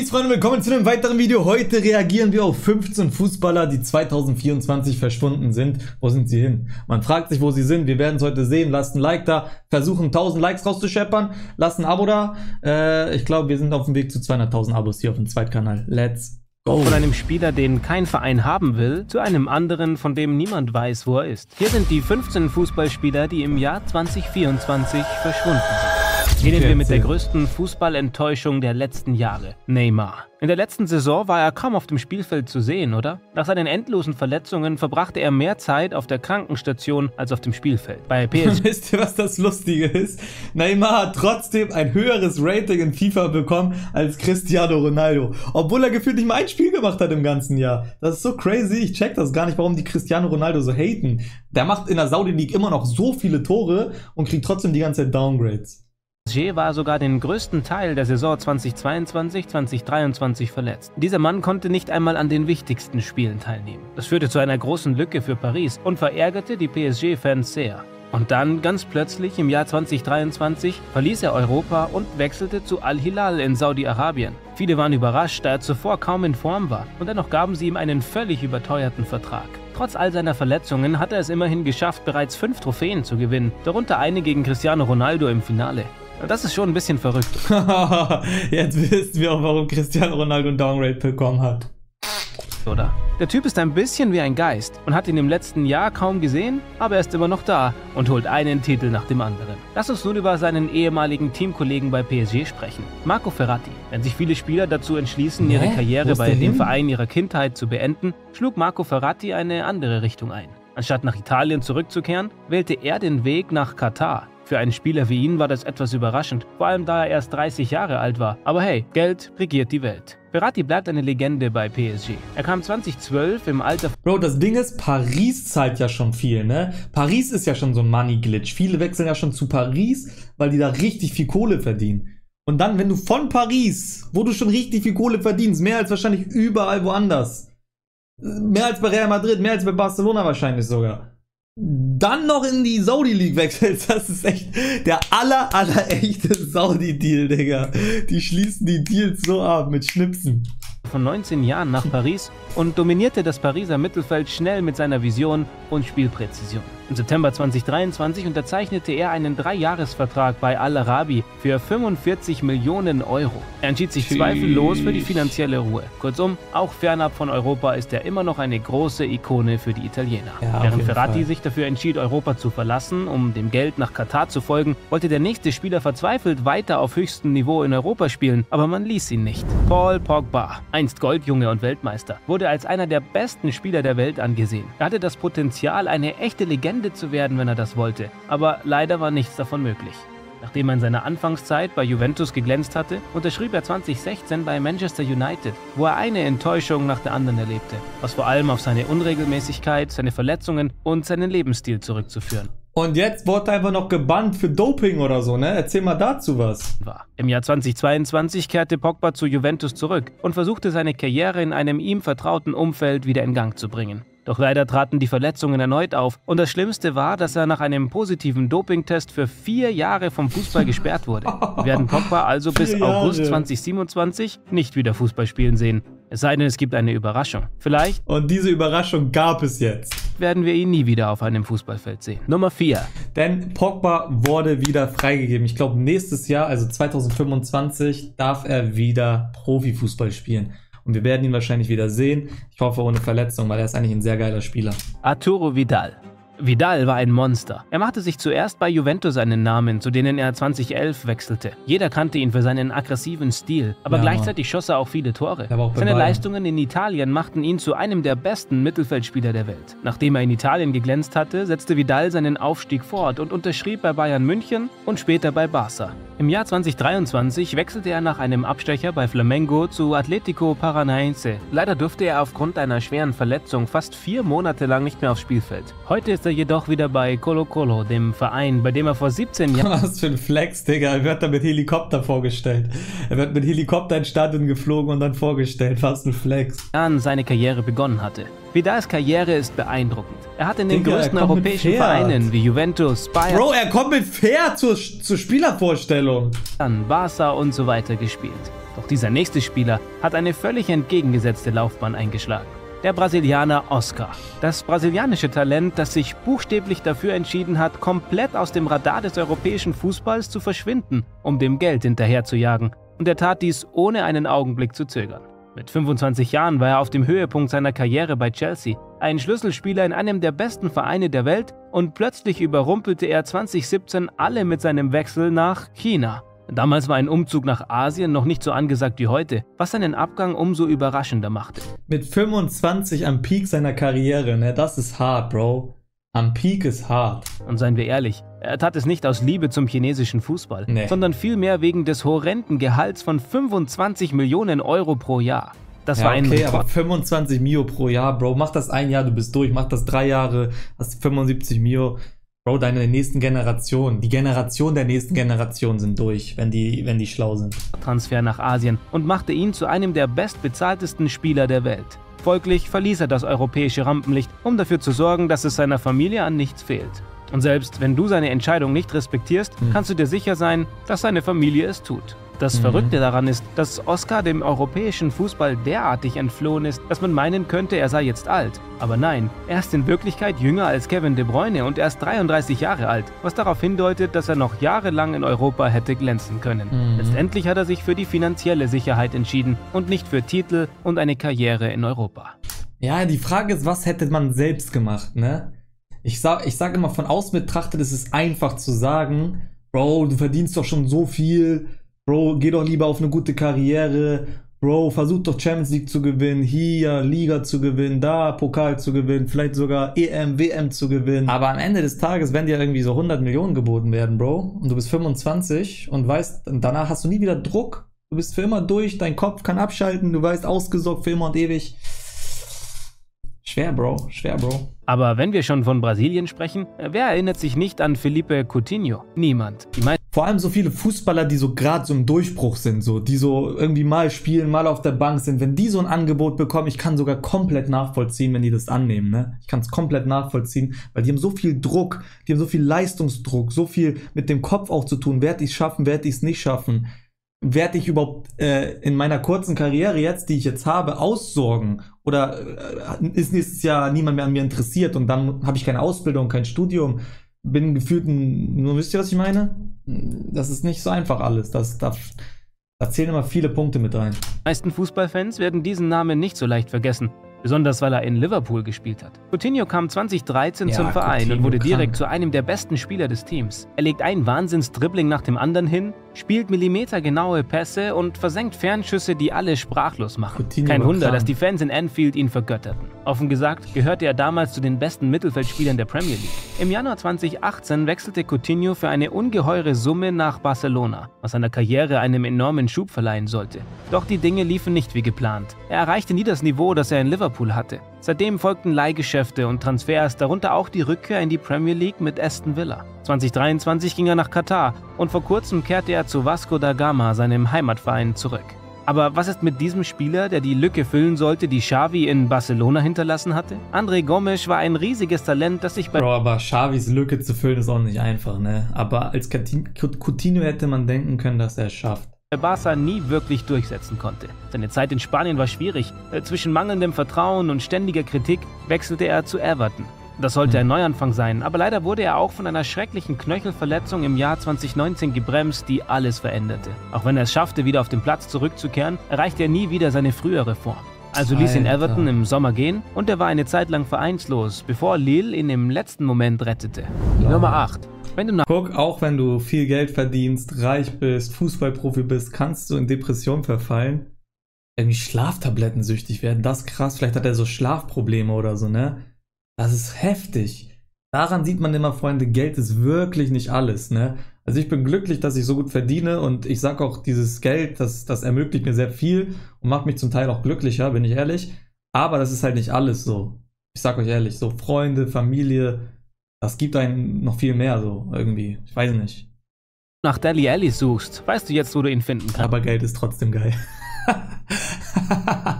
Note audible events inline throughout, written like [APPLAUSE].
Peace, Freunde, willkommen zu einem weiteren Video. Heute reagieren wir auf 15 Fußballer, die 2024 verschwunden sind. Wo sind sie hin? Man fragt sich, wo sie sind. Wir werden es heute sehen. Lasst ein Like da, versuchen 1000 Likes rauszuscheppern. Lasst ein Abo da. Äh, ich glaube, wir sind auf dem Weg zu 200.000 Abos hier auf dem Zweitkanal. Let's go. Von einem Spieler, den kein Verein haben will, zu einem anderen, von dem niemand weiß, wo er ist. Hier sind die 15 Fußballspieler, die im Jahr 2024 verschwunden sind. Beginnen wir mit der größten Fußballenttäuschung der letzten Jahre, Neymar. In der letzten Saison war er kaum auf dem Spielfeld zu sehen, oder? Nach seinen endlosen Verletzungen verbrachte er mehr Zeit auf der Krankenstation als auf dem Spielfeld. Bei PSG [LAUGHS] Wisst ihr, was das Lustige ist? Neymar hat trotzdem ein höheres Rating in FIFA bekommen als Cristiano Ronaldo, obwohl er gefühlt nicht mal ein Spiel gemacht hat im ganzen Jahr. Das ist so crazy, ich check das gar nicht, warum die Cristiano Ronaldo so haten. Der macht in der Saudi League immer noch so viele Tore und kriegt trotzdem die ganze Zeit Downgrades. PSG war sogar den größten Teil der Saison 2022-2023 verletzt. Dieser Mann konnte nicht einmal an den wichtigsten Spielen teilnehmen. Das führte zu einer großen Lücke für Paris und verärgerte die PSG-Fans sehr. Und dann, ganz plötzlich, im Jahr 2023, verließ er Europa und wechselte zu Al-Hilal in Saudi-Arabien. Viele waren überrascht, da er zuvor kaum in Form war, und dennoch gaben sie ihm einen völlig überteuerten Vertrag. Trotz all seiner Verletzungen hat er es immerhin geschafft, bereits fünf Trophäen zu gewinnen, darunter eine gegen Cristiano Ronaldo im Finale. Das ist schon ein bisschen verrückt. [LAUGHS] Jetzt wissen wir auch, warum Cristiano Ronaldo ein Downgrade bekommen hat. Oder? Der Typ ist ein bisschen wie ein Geist und hat ihn im letzten Jahr kaum gesehen, aber er ist immer noch da und holt einen Titel nach dem anderen. Lass uns nun über seinen ehemaligen Teamkollegen bei PSG sprechen, Marco Ferratti. Wenn sich viele Spieler dazu entschließen, ihre Karriere bei dem Verein ihrer Kindheit zu beenden, schlug Marco Ferratti eine andere Richtung ein. Anstatt nach Italien zurückzukehren, wählte er den Weg nach Katar. Für einen Spieler wie ihn war das etwas überraschend, vor allem da er erst 30 Jahre alt war. Aber hey, Geld regiert die Welt. Verratti bleibt eine Legende bei PSG. Er kam 2012 im Alter... Bro, das Ding ist, Paris zahlt ja schon viel, ne? Paris ist ja schon so ein Money-Glitch. Viele wechseln ja schon zu Paris, weil die da richtig viel Kohle verdienen. Und dann, wenn du von Paris, wo du schon richtig viel Kohle verdienst, mehr als wahrscheinlich überall woanders, mehr als bei Real Madrid, mehr als bei Barcelona wahrscheinlich sogar, dann noch in die Saudi League wechselst, [LAUGHS] das ist echt der aller, aller echte Saudi-Deal, Digga. Die schließen die Deals so ab mit Schnipsen von 19 Jahren nach Paris und dominierte das Pariser Mittelfeld schnell mit seiner Vision und Spielpräzision. Im September 2023 unterzeichnete er einen Dreijahresvertrag bei Al-Arabi für 45 Millionen Euro. Er entschied sich zweifellos für die finanzielle Ruhe. Kurzum, auch fernab von Europa ist er immer noch eine große Ikone für die Italiener. Ja, Während Ferrati Fall. sich dafür entschied, Europa zu verlassen, um dem Geld nach Katar zu folgen, wollte der nächste Spieler verzweifelt weiter auf höchstem Niveau in Europa spielen, aber man ließ ihn nicht. Paul Pogba, einst Goldjunge und Weltmeister, wurde als einer der besten Spieler der Welt angesehen. Er hatte das Potenzial, eine echte Legende zu werden, wenn er das wollte, aber leider war nichts davon möglich. Nachdem er in seiner Anfangszeit bei Juventus geglänzt hatte, unterschrieb er 2016 bei Manchester United, wo er eine Enttäuschung nach der anderen erlebte, was vor allem auf seine Unregelmäßigkeit, seine Verletzungen und seinen Lebensstil zurückzuführen. Und jetzt wurde er einfach noch gebannt für Doping oder so, ne? Erzähl mal dazu was. War. Im Jahr 2022 kehrte Pogba zu Juventus zurück und versuchte seine Karriere in einem ihm vertrauten Umfeld wieder in Gang zu bringen. Doch leider traten die Verletzungen erneut auf und das Schlimmste war, dass er nach einem positiven Dopingtest für vier Jahre vom Fußball gesperrt wurde. Wir werden Pogba also bis August 2027 nicht wieder Fußball spielen sehen. Es sei denn, es gibt eine Überraschung. Vielleicht. Und diese Überraschung gab es jetzt. Werden wir ihn nie wieder auf einem Fußballfeld sehen. Nummer 4. Denn Pogba wurde wieder freigegeben. Ich glaube, nächstes Jahr, also 2025, darf er wieder Profifußball spielen. Und wir werden ihn wahrscheinlich wieder sehen. Ich hoffe ohne Verletzung, weil er ist eigentlich ein sehr geiler Spieler. Arturo Vidal. Vidal war ein Monster. Er machte sich zuerst bei Juventus einen Namen, zu denen er 2011 wechselte. Jeder kannte ihn für seinen aggressiven Stil, aber ja, gleichzeitig schoss er auch viele Tore. Auch Seine. Leistungen in Italien machten ihn zu einem der besten Mittelfeldspieler der Welt. Nachdem er in Italien geglänzt hatte, setzte Vidal seinen Aufstieg fort und unterschrieb bei Bayern München und später bei Barca. Im Jahr 2023 wechselte er nach einem Abstecher bei Flamengo zu Atletico Paranaense. Leider durfte er aufgrund einer schweren Verletzung fast vier Monate lang nicht mehr aufs Spielfeld. Heute ist er er jedoch wieder bei Colo Colo, dem Verein, bei dem er vor 17 Jahren... Was für ein Flex, Digga. Er wird da mit Helikopter vorgestellt. Er wird mit Helikopter ins Stadion geflogen und dann vorgestellt. Was ein Flex. ...seine Karriere begonnen hatte. Vidals Karriere ist beeindruckend. Er hat in den Digga, größten europäischen Vereinen wie Juventus, Bayern... Bro, er kommt mit Pferd zur, zur Spielervorstellung. ...Barca und so weiter gespielt. Doch dieser nächste Spieler hat eine völlig entgegengesetzte Laufbahn eingeschlagen. Der Brasilianer Oscar. Das brasilianische Talent, das sich buchstäblich dafür entschieden hat, komplett aus dem Radar des europäischen Fußballs zu verschwinden, um dem Geld hinterherzujagen. Und er tat dies ohne einen Augenblick zu zögern. Mit 25 Jahren war er auf dem Höhepunkt seiner Karriere bei Chelsea, ein Schlüsselspieler in einem der besten Vereine der Welt und plötzlich überrumpelte er 2017 alle mit seinem Wechsel nach China. Damals war ein Umzug nach Asien noch nicht so angesagt wie heute, was seinen Abgang umso überraschender machte. Mit 25 am Peak seiner Karriere, ne, das ist hart, Bro. Am Peak ist hart. Und seien wir ehrlich, er tat es nicht aus Liebe zum chinesischen Fußball, Nee. sondern vielmehr wegen des horrenden Gehalts von 25 Millionen Euro pro Jahr. Das Ja, war ein okay, Rekord. aber 25 Mio pro Jahr, Bro. Mach das ein Jahr, du bist durch. Mach das drei Jahre, hast 75 Mio. Bro, deine nächsten Generationen, die Generation der nächsten Generation sind durch, wenn die, wenn die schlau sind. Transfer nach Asien und machte ihn zu einem der bestbezahltesten Spieler der Welt. Folglich verließ er das europäische Rampenlicht, um dafür zu sorgen, dass es seiner Familie an nichts fehlt. Und selbst wenn du seine Entscheidung nicht respektierst, Hm. kannst du dir sicher sein, dass seine Familie es tut. Das Mhm. Verrückte daran ist, dass Oscar dem europäischen Fußball derartig entflohen ist, dass man meinen könnte, er sei jetzt alt. Aber nein, er ist in Wirklichkeit jünger als Kevin De Bruyne und erst 33 Jahre alt, was darauf hindeutet, dass er noch jahrelang in Europa hätte glänzen können. Mhm. Letztendlich hat er sich für die finanzielle Sicherheit entschieden und nicht für Titel und eine Karriere in Europa. Ja, die Frage ist, was hätte man selbst gemacht, ne? Ich sag, ich sag immer, von außen betrachtet ist es einfach zu sagen, Bro, du verdienst doch schon so viel, Bro, geh doch lieber auf eine gute Karriere, Bro, versuch doch Champions League zu gewinnen, hier Liga zu gewinnen, da Pokal zu gewinnen, vielleicht sogar EM, WM zu gewinnen. Aber am Ende des Tages, wenn dir irgendwie so 100 Millionen geboten werden, Bro, und du bist 25 und weißt, danach hast du nie wieder Druck, du bist für immer durch, dein Kopf kann abschalten, du weißt, ausgesorgt für immer und ewig. Schwer, Bro. Schwer, Bro. Aber wenn wir schon von Brasilien sprechen, wer erinnert sich nicht an Felipe Coutinho? Niemand. Die meisten Vor allem so viele Fußballer, die so gerade so im Durchbruch sind, so, die so irgendwie mal spielen, mal auf der Bank sind. Wenn die so ein Angebot bekommen, ich kann sogar komplett nachvollziehen, wenn die das annehmen, ne? Ich kann es komplett nachvollziehen, weil die haben so viel Druck, die haben so viel Leistungsdruck, so viel mit dem Kopf auch zu tun. Werde ich schaffen, werde ich es nicht schaffen? Werde ich überhaupt äh, in meiner kurzen Karriere jetzt, die ich jetzt habe, aussorgen? Oder äh, ist nächstes Jahr niemand mehr an mir interessiert und dann habe ich keine Ausbildung, kein Studium? Bin gefühlt ein, nur wisst ihr, was ich meine? Das ist nicht so einfach alles. Das, da, da zählen immer viele Punkte mit rein. meisten Fußballfans werden diesen Namen nicht so leicht vergessen. Besonders weil er in Liverpool gespielt hat. Coutinho kam 2013 Ja, zum Verein Coutinho und wurde krank. direkt zu einem der besten Spieler des Teams. Er legt ein Wahnsinnsdribbling nach dem anderen hin, spielt millimetergenaue Pässe und versenkt Fernschüsse, die alle sprachlos machen. Coutinho Kein Wunder, krank. dass die Fans in Anfield ihn vergötterten. Offen gesagt gehörte er damals zu den besten Mittelfeldspielern der Premier League. Im Januar 2018 wechselte Coutinho für eine ungeheure Summe nach Barcelona, was seiner Karriere einen enormen Schub verleihen sollte. Doch die Dinge liefen nicht wie geplant. Er erreichte nie das Niveau, das er in Liverpool hatte. Seitdem folgten Leihgeschäfte und Transfers, darunter auch die Rückkehr in die Premier League mit Aston Villa. 2023 ging er nach Katar und vor kurzem kehrte er zu Vasco da Gama, seinem Heimatverein, zurück. Aber was ist mit diesem Spieler, der die Lücke füllen sollte, die Xavi in Barcelona hinterlassen hatte? André Gomes war ein riesiges Talent, das sich bei Bro, aber Xavis Lücke zu füllen ist auch nicht einfach, ne? Aber als Coutin- Coutinho hätte man denken können, dass er es schafft. Barca nie wirklich durchsetzen konnte. Seine Zeit in Spanien war schwierig. Äh, Zwischen mangelndem Vertrauen und ständiger Kritik wechselte er zu Everton. Das sollte ein Neuanfang sein, aber leider wurde er auch von einer schrecklichen Knöchelverletzung im Jahr 2019 gebremst, die alles veränderte. Auch wenn er es schaffte, wieder auf den Platz zurückzukehren, erreichte er nie wieder seine frühere Form. Also ließ ihn. Everton im Sommer gehen und er war eine Zeit lang vereinslos, bevor Lille ihn im letzten Moment rettete. Nummer 8. Wenn du nach Guck, auch wenn du viel Geld verdienst, reich bist, Fußballprofi bist, kannst du in Depression verfallen. Irgendwie Schlaftabletten süchtig werden. Das ist krass. Vielleicht hat er so Schlafprobleme oder so, ne? Das ist heftig. Daran sieht man immer, Freunde, Geld ist wirklich nicht alles, ne? Also ich bin glücklich, dass ich so gut verdiene und ich sag auch, dieses Geld, das, das ermöglicht mir sehr viel und macht mich zum Teil auch glücklicher, bin ich ehrlich. Aber das ist halt nicht alles so. Ich sag euch ehrlich, so Freunde, Familie, das gibt einen noch viel mehr so irgendwie. Ich weiß nicht. nach Deli Alli suchst, weißt du jetzt, wo du ihn finden kannst. Aber Geld ist trotzdem geil. [LAUGHS]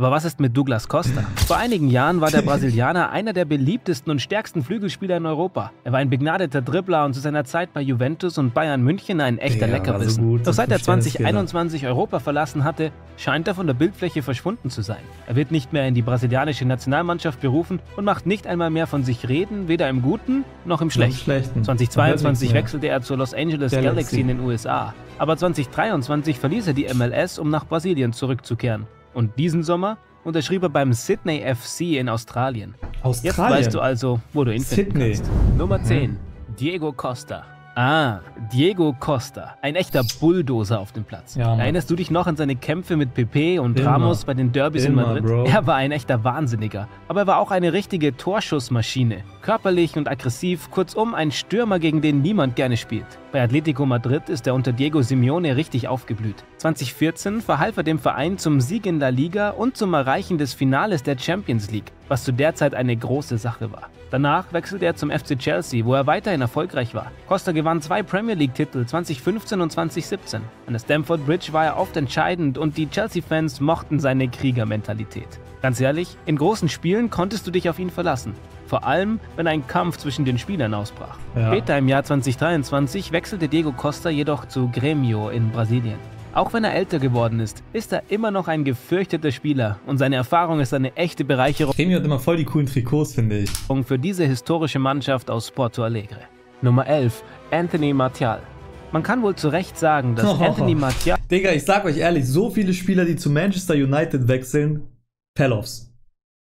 Aber was ist mit Douglas Costa? Vor einigen Jahren war der Brasilianer einer der beliebtesten und stärksten Flügelspieler in Europa. Er war ein begnadeter Dribbler und zu seiner Zeit bei Juventus und Bayern München ein echter Ja, Leckerbissen. war so gut, Doch seit er Verständnisfehler. 2021 Europa verlassen hatte, scheint er von der Bildfläche verschwunden zu sein. Er wird nicht mehr in die brasilianische Nationalmannschaft berufen und macht nicht einmal mehr von sich reden, weder im Guten noch im Schlechten. Schlechten. 2022 Hört nichts mehr. wechselte er zur Los Angeles Galaxy. Galaxy in den USA. Aber 2023 verließ er die MLS, um nach Brasilien zurückzukehren. Und diesen Sommer unterschrieb er beim Sydney FC in Australien. Australien. Jetzt weißt du also, wo du ihn finden Sydney. kannst. Nummer 10. Diego Costa. Ah, Diego Costa. Ein echter Bulldozer auf dem Platz. Ja. Erinnerst du dich noch an seine Kämpfe mit Pepe und Immer. Ramos bei den Derbys in Immer, Madrid? Bro. Er war ein echter Wahnsinniger. Aber er war auch eine richtige Torschussmaschine. Körperlich und aggressiv, kurzum ein Stürmer, gegen den niemand gerne spielt. Bei Atletico Madrid ist er unter Diego Simeone richtig aufgeblüht. 2014 verhalf er dem Verein zum Sieg in La Liga und zum Erreichen des Finales der Champions League, was zu der Zeit eine große Sache war. Danach wechselte er zum FC Chelsea, wo er weiterhin erfolgreich war. Costa gewann zwei Premier League-Titel 2015 und 2017. An der Stamford Bridge war er oft entscheidend und die Chelsea-Fans mochten seine Kriegermentalität. Ganz ehrlich, in großen Spielen konntest du dich auf ihn verlassen. Vor allem, wenn ein Kampf zwischen den Spielern ausbrach. Ja. Später im Jahr 2023 wechselte Diego Costa jedoch zu Grêmio in Brasilien. Auch wenn er älter geworden ist, ist er immer noch ein gefürchteter Spieler und seine Erfahrung ist eine echte Bereicherung Gremio hat immer voll die coolen Trikots, finde ich. für diese historische Mannschaft aus Porto Alegre. Nummer 11. Anthony Martial. Man kann wohl zu Recht sagen, dass [LAUGHS] Oh. Anthony Martial Digga, ich sag euch ehrlich, so viele Spieler, die zu Manchester United wechseln, Fell-Offs.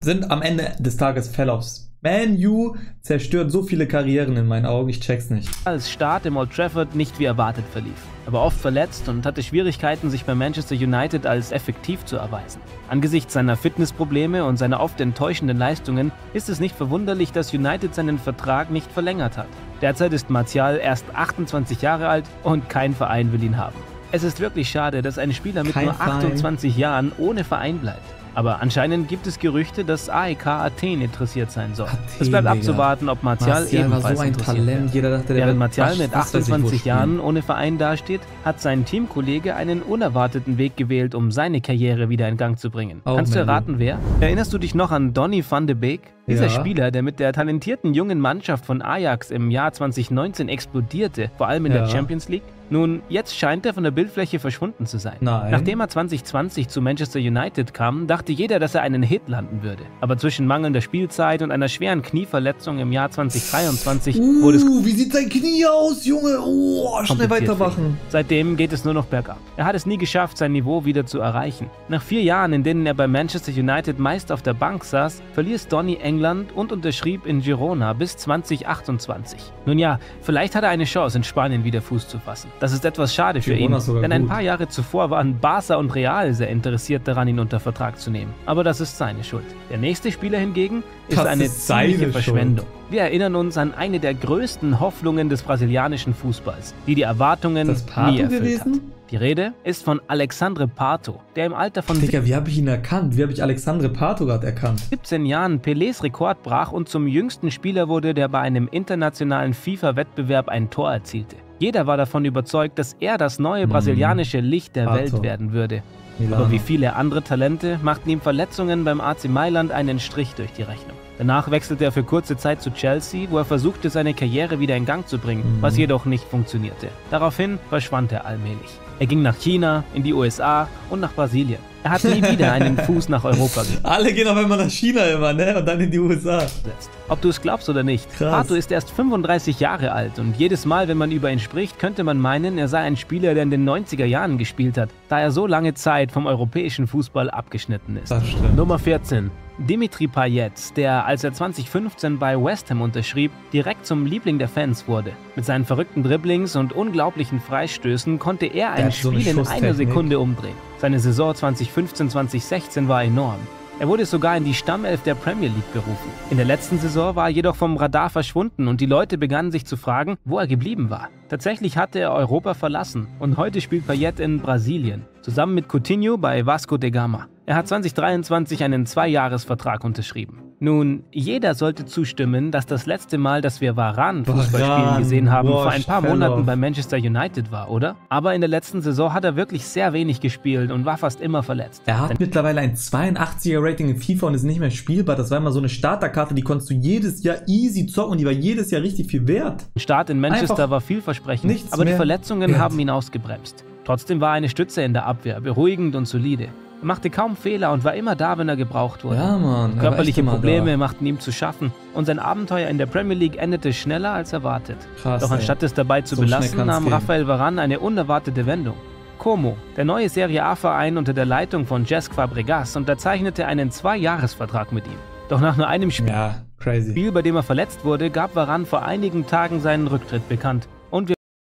Sind am Ende des Tages Fell-Offs. Man U zerstört so viele Karrieren in meinen Augen, ich check's nicht. als Start im Old Trafford nicht wie erwartet verlief. Er war oft verletzt und hatte Schwierigkeiten, sich bei Manchester United als effektiv zu erweisen. Angesichts seiner Fitnessprobleme und seiner oft enttäuschenden Leistungen ist es nicht verwunderlich, dass United seinen Vertrag nicht verlängert hat. Derzeit ist Martial erst 28 Jahre alt und kein Verein will ihn haben. Es ist wirklich schade, dass ein Spieler mit Kein nur Verein. 28 Jahren ohne Verein bleibt. Aber anscheinend gibt es Gerüchte, dass AEK Athen interessiert sein soll. Athen, es bleibt abzuwarten, ob Martial, ebenfalls interessiert wird. Jeder dachte, Während wird Martial mit was weiß ich wo 28 spielen. Jahren ohne Verein dasteht, hat sein Teamkollege einen unerwarteten Weg gewählt, um seine Karriere wieder in Gang zu bringen. Auch Kannst du erraten, wer? Erinnerst du dich noch an Donny van de Beek? Dieser Ja. Spieler, der mit der talentierten jungen Mannschaft von Ajax im Jahr 2019 explodierte, vor allem in der Ja. Champions League? Nun, jetzt scheint er von der Bildfläche verschwunden zu sein. Nein. Nachdem er 2020 zu Manchester United kam, dachte jeder, dass er einen Hit landen würde. Aber zwischen mangelnder Spielzeit und einer schweren Knieverletzung im Jahr 2023 wurde es Uh, wie sieht sein Knie aus, Junge? Oh, schnell weitermachen. Seitdem geht es nur noch bergab. Er hat es nie geschafft, sein Niveau wieder zu erreichen. Nach vier Jahren, in denen er bei Manchester United meist auf der Bank saß, verließ Donny England und unterschrieb in Girona bis 2028. Nun ja, vielleicht hat er eine Chance, in Spanien wieder Fuß zu fassen. Das ist etwas schade für Girona ihn, ist sogar denn ein gut. paar Jahre zuvor waren Barca und Real sehr interessiert daran, ihn unter Vertrag zu nehmen. Aber das ist seine Schuld. Der nächste Spieler hingegen ist Das eine ist ziemliche Schuld. Verschwendung. Wir erinnern uns an eine der größten Hoffnungen des brasilianischen Fußballs, die die Erwartungen nie erfüllt gewesen? hat. Die Rede ist von Alexandre Pato, der im Alter von Digga, wie habe ich ihn erkannt? Wie habe ich Alexandre Pato gerade erkannt? 17 Jahren Pelés Rekord brach und zum jüngsten Spieler wurde, der bei einem internationalen FIFA-Wettbewerb ein Tor erzielte. Jeder war davon überzeugt, dass er das neue Mhm. brasilianische Licht der Pato. Welt werden würde. Milano. Aber wie viele andere Talente machten ihm Verletzungen beim AC Mailand einen Strich durch die Rechnung. Danach wechselte er für kurze Zeit zu Chelsea, wo er versuchte, seine Karriere wieder in Gang zu bringen, Mhm. was jedoch nicht funktionierte. Daraufhin verschwand er allmählich. Er ging nach China, in die USA und nach Brasilien. Er hat nie wieder einen [LAUGHS] Fuß nach Europa gesetzt. Alle gehen auf einmal nach China immer, ne? Und dann in die USA. Ob du es glaubst oder nicht, Krass. Pato ist erst 35 Jahre alt und jedes Mal, wenn man über ihn spricht, könnte man meinen, er sei ein Spieler, der in den 90er Jahren gespielt hat, da er so lange Zeit vom europäischen Fußball abgeschnitten ist. Das. Nummer 14. Dimitri Payet, der, als er 2015 bei West Ham unterschrieb, direkt zum Liebling der Fans wurde. Mit seinen verrückten Dribblings und unglaublichen Freistößen konnte er ein hat so eine Spiel in einer. Sekunde umdrehen. Seine Saison 2015-2016 war enorm. Er wurde sogar in die Stammelf der Premier League berufen. In der letzten Saison war er jedoch vom Radar verschwunden und die Leute begannen sich zu fragen, wo er geblieben war. Tatsächlich hatte er Europa verlassen und heute spielt Payet in Brasilien, zusammen mit Coutinho bei Vasco de Gama. Er hat 2023 einen Zweijahresvertrag unterschrieben. Nun, jeder sollte zustimmen, dass das letzte Mal, dass wir Varan Fußball spielen Varane, gesehen haben, boah, vor ein paar. Monaten bei Manchester United war, oder? Aber in der letzten Saison hat er wirklich sehr wenig gespielt und war fast immer verletzt. Er hat mittlerweile ein 82er Rating in FIFA und ist nicht mehr spielbar. Das war immer so eine Starterkarte, die konntest du jedes Jahr easy zocken und die war jedes Jahr richtig viel wert. Der Start in Manchester Einfach war vielversprechend, aber die Verletzungen wert. haben ihn ausgebremst. Trotzdem war er eine Stütze in der Abwehr, beruhigend und solide. Er machte kaum Fehler und war immer da, wenn er gebraucht wurde. Ja, Mann. er Körperliche Probleme da. machten ihm zu schaffen und sein Abenteuer in der Premier League endete schneller als erwartet. Krass, Doch ey. anstatt es dabei zu So belassen, nahm gehen. Rafael Varane eine unerwartete Wendung. Como, der neue Serie A-Verein unter der Leitung von Cesc Fabregas, unterzeichnete einen Zwei-Jahres-Vertrag mit ihm. Doch nach nur einem Spiel, Ja, crazy. bei dem er verletzt wurde, gab Varane vor einigen Tagen seinen Rücktritt bekannt.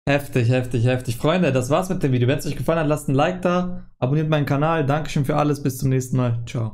Heftig, heftig, heftig. Freunde, das war's mit dem Video. Wenn es euch gefallen hat, lasst ein Like da, abonniert meinen Kanal. Dankeschön für alles. Bis zum nächsten Mal. Ciao.